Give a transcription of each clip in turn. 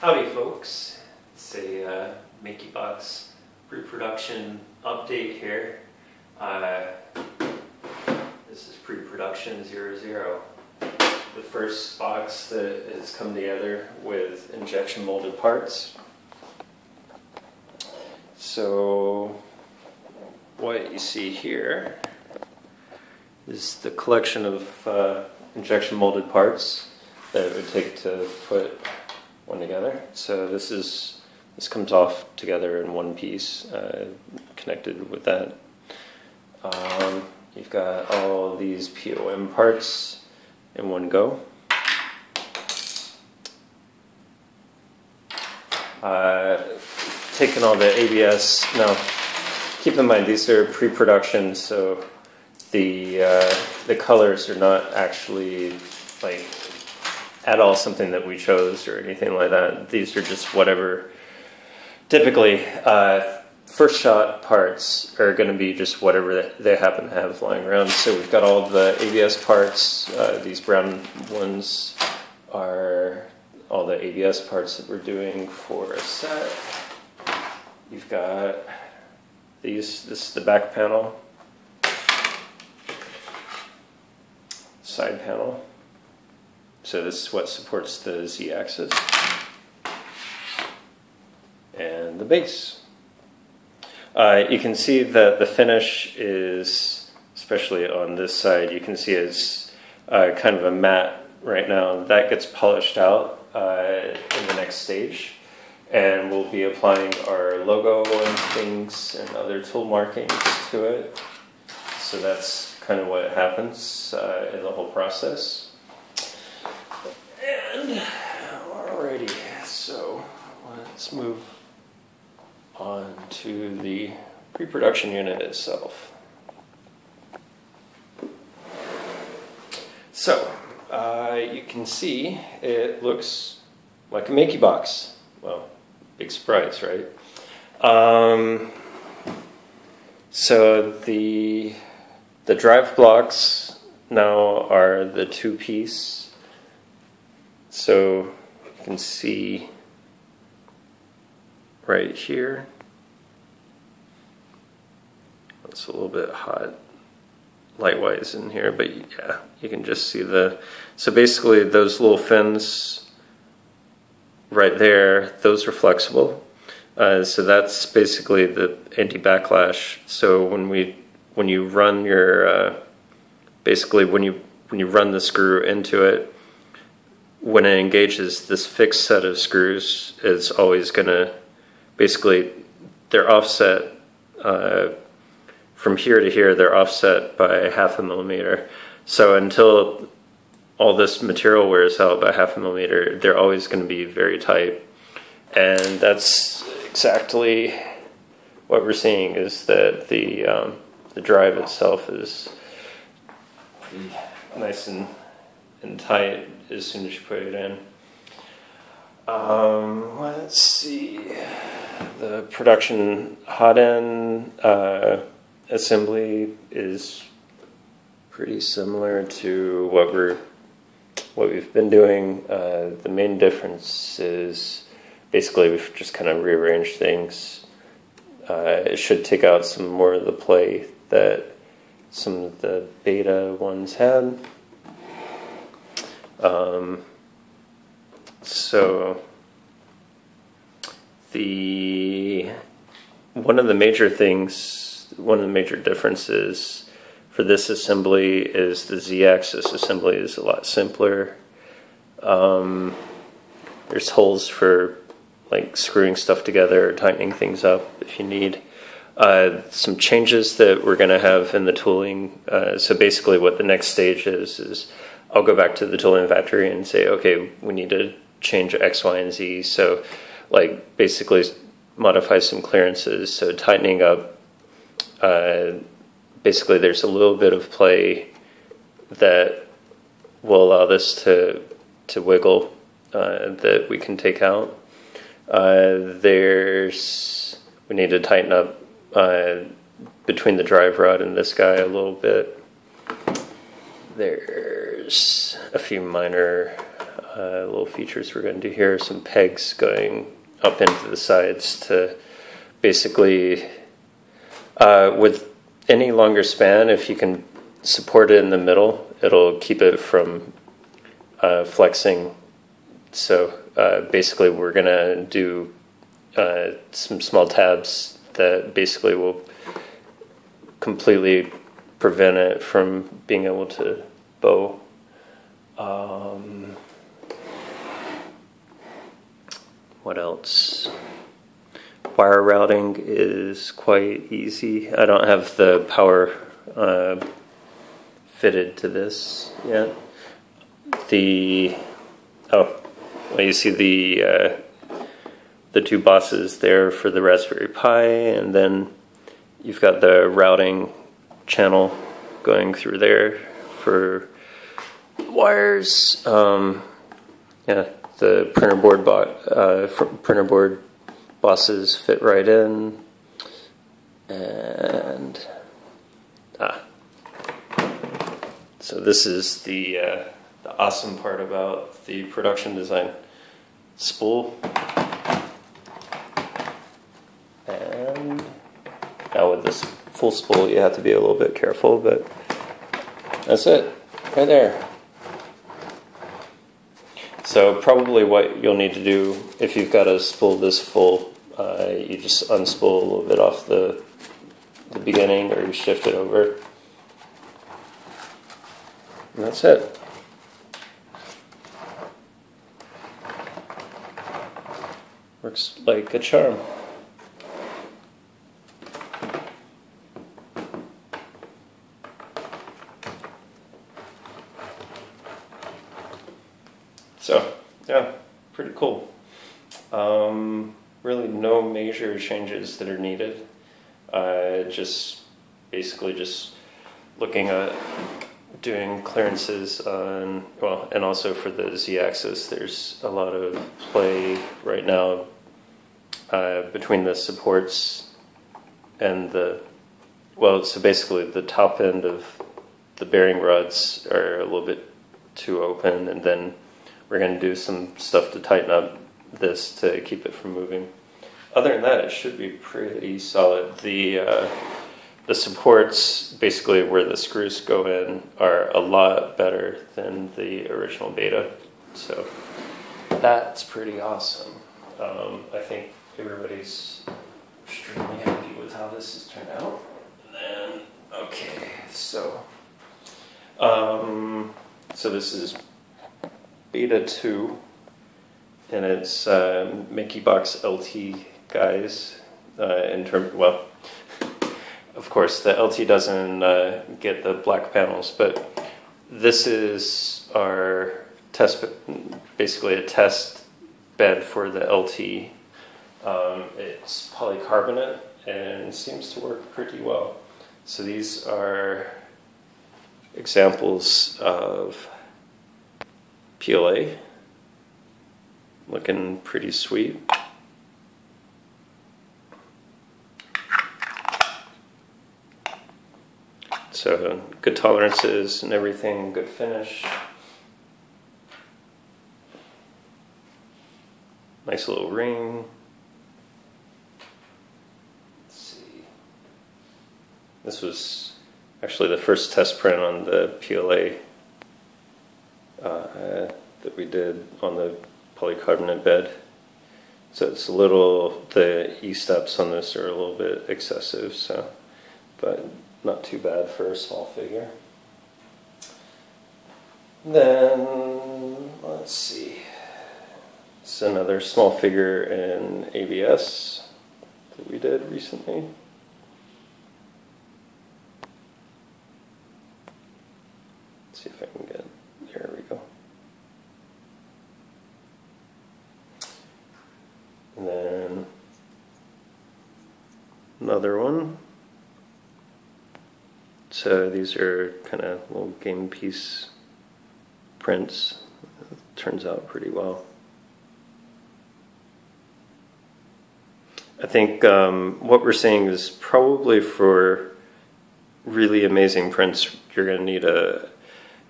Howdy, folks. It's a uh, MakiBox pre-production update here. Uh, this is pre-production 00. The first box that has come together with injection molded parts. So, what you see here is the collection of uh, injection molded parts that it would take to put one together. So this is this comes off together in one piece, uh, connected with that. Um, you've got all these POM parts in one go. Uh, taking all the ABS now. Keep in mind these are pre-production, so the uh, the colors are not actually like at all something that we chose or anything like that. These are just whatever. Typically, uh, first shot parts are going to be just whatever they happen to have lying around. So we've got all the ABS parts. Uh, these brown ones are all the ABS parts that we're doing for a set. You've got these. This is the back panel. Side panel. So this is what supports the z-axis. And the base. Uh, you can see that the finish is, especially on this side, you can see it's uh, kind of a matte right now. That gets polished out uh, in the next stage. And we'll be applying our logo and things and other tool markings to it. So that's kind of what happens uh, in the whole process. And alrighty, so let's move on to the pre-production unit itself. So uh, you can see it looks like a MakiBox. Well, big surprise, right? Um, so the the drive blocks now are the two piece so you can see right here. It's a little bit hot light-wise in here, but yeah, you can just see the, so basically those little fins right there, those are flexible. Uh, so that's basically the anti-backlash. So when we, when you run your, uh, basically when you, when you run the screw into it, when it engages, this fixed set of screws is always going to basically they're offset uh, from here to here. They're offset by half a millimeter. So until all this material wears out by half a millimeter, they're always going to be very tight, and that's exactly what we're seeing. Is that the um, the drive itself is nice and and tight as soon as you put it in. Um, let's see. The production hot end uh, assembly is pretty similar to what we're what we've been doing. Uh, the main difference is basically we've just kind of rearranged things. Uh, it should take out some more of the play that some of the beta ones had. Um, so the one of the major things, one of the major differences for this assembly is the z-axis assembly is a lot simpler. Um, there's holes for like screwing stuff together or tightening things up if you need. Uh, some changes that we're going to have in the tooling. Uh, so basically, what the next stage is is I'll go back to the tooling factory and say, okay, we need to change X, Y, and Z. So, like, basically modify some clearances. So, tightening up, uh, basically, there's a little bit of play that will allow this to, to wiggle uh, that we can take out. Uh, there's, we need to tighten up uh, between the drive rod and this guy a little bit. There's a few minor uh, little features we're going to do here. Some pegs going up into the sides to basically, uh, with any longer span, if you can support it in the middle, it'll keep it from uh, flexing. So uh, basically, we're going to do uh, some small tabs that basically will completely prevent it from being able to bow. Um, what else? Wire routing is quite easy. I don't have the power uh, fitted to this yet. The oh, well, you see the uh, the two bosses there for the Raspberry Pi, and then you've got the routing channel going through there for wires. Um, yeah, the printer board uh, printer board bosses fit right in, and ah. So this is the uh, the awesome part about the production design spool. And now with this full spool, you have to be a little bit careful, but that's it, right there. So probably what you'll need to do if you've got a spool this full, uh, you just unspool a little bit off the the beginning, or you shift it over, and that's it. Works like a charm. So, yeah, pretty cool. Um, really, no major changes that are needed. Uh, just basically just looking at doing clearances on, well, and also for the z axis, there's a lot of play right now uh, between the supports and the, well, so basically the top end of the bearing rods are a little bit too open, and then we're going to do some stuff to tighten up this to keep it from moving. Other than that, it should be pretty solid. The uh, the supports, basically where the screws go in, are a lot better than the original beta. So that's pretty awesome. Um, I think everybody's extremely happy with how this has turned out. And then, okay, so um, so this is beta 2 and it's uh, Box LT guys uh, in term well of course the LT doesn't uh, get the black panels but this is our test basically a test bed for the LT um, it's polycarbonate and seems to work pretty well so these are examples of PLA. Looking pretty sweet. So good tolerances and everything, good finish. Nice little ring. Let's see. This was actually the first test print on the PLA uh, that we did on the polycarbonate bed. So it's a little, the E-steps on this are a little bit excessive, so, but not too bad for a small figure. Then, let's see, it's another small figure in ABS that we did recently. Let's see if I can get there we go. And then another one. So these are kind of little game piece prints. It turns out pretty well. I think um, what we're seeing is probably for really amazing prints, you're going to need a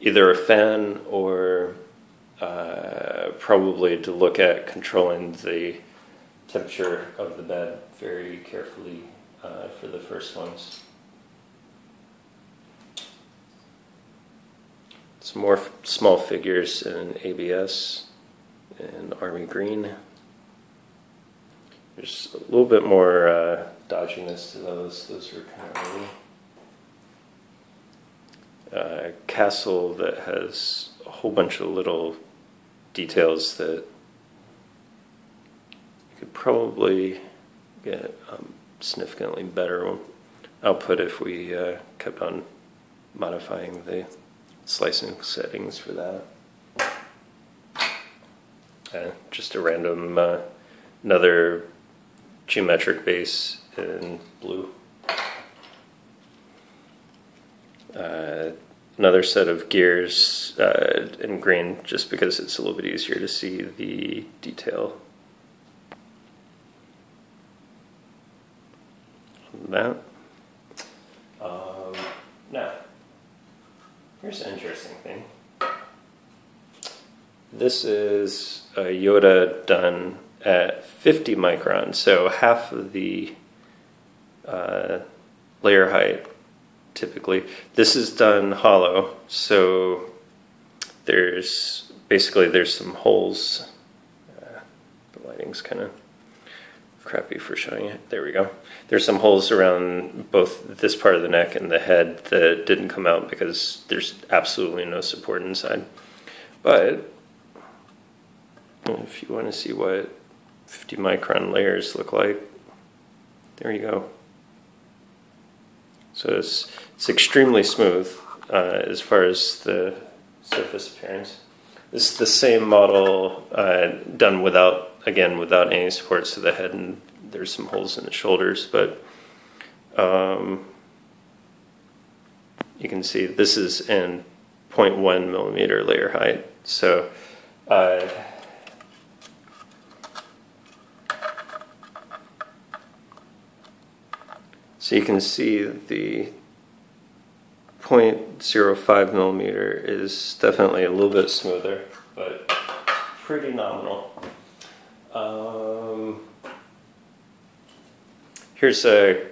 either a fan or uh, probably to look at controlling the temperature of the bed very carefully uh, for the first ones. Some more small figures in ABS and Army Green. There's a little bit more uh, dodginess to those. Those are kind of early. Uh, castle that has a whole bunch of little details that you could probably get um, significantly better output if we uh, kept on modifying the slicing settings for that. Uh, just a random, uh, another geometric base in blue. Uh, another set of gears uh, in green just because it's a little bit easier to see the detail. That. Um, now, here's an interesting thing. This is a Yoda done at 50 microns, so half of the uh, layer height typically. This is done hollow, so there's basically there's some holes. Uh, the lighting's kind of crappy for showing it. There we go. There's some holes around both this part of the neck and the head that didn't come out because there's absolutely no support inside. But if you want to see what 50 micron layers look like, there you go. So it's, it's extremely smooth uh, as far as the surface appearance. This is the same model uh, done without, again, without any supports to the head, and there's some holes in the shoulders, but um, you can see this is in 0.1 millimeter layer height. So uh, So you can see the 0.05 millimeter is definitely a little bit smoother, but pretty nominal. Um, here's a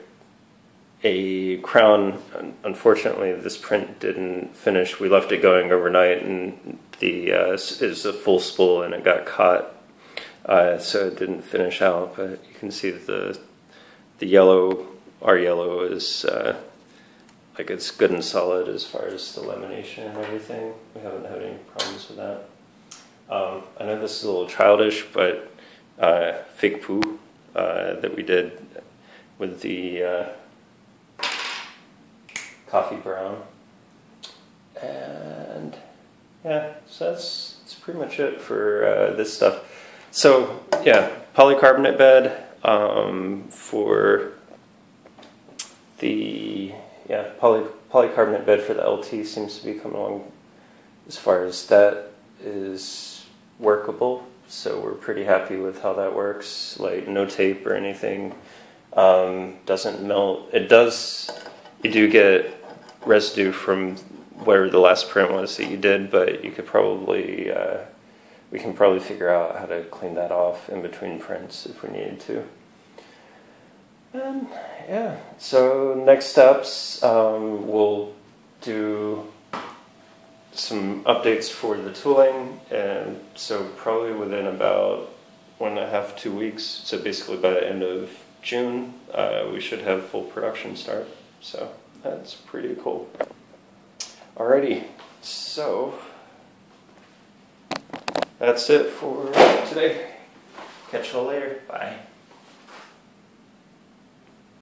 a crown. Unfortunately, this print didn't finish. We left it going overnight, and the uh, is a full spool, and it got caught, uh, so it didn't finish out. But you can see the the yellow our yellow is uh, like it's good and solid as far as the lamination and everything. We haven't had any problems with that. Um, I know this is a little childish, but uh, poo uh, that we did with the uh, coffee brown. And yeah, so that's, that's pretty much it for uh, this stuff. So yeah, polycarbonate bed um, for the yeah poly, polycarbonate bed for the LT seems to be coming along as far as that is workable. So we're pretty happy with how that works. Like no tape or anything. Um, doesn't melt. It does. You do get residue from whatever the last print was that you did, but you could probably uh, we can probably figure out how to clean that off in between prints if we needed to. And yeah, so next steps, um, we'll do some updates for the tooling, and so probably within about one and a half, two weeks, so basically by the end of June, uh, we should have full production start. So that's pretty cool. Alrighty, so that's it for today. Catch you all later. Bye.